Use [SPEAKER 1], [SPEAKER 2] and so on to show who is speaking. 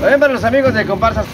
[SPEAKER 1] También para los amigos de comparsas.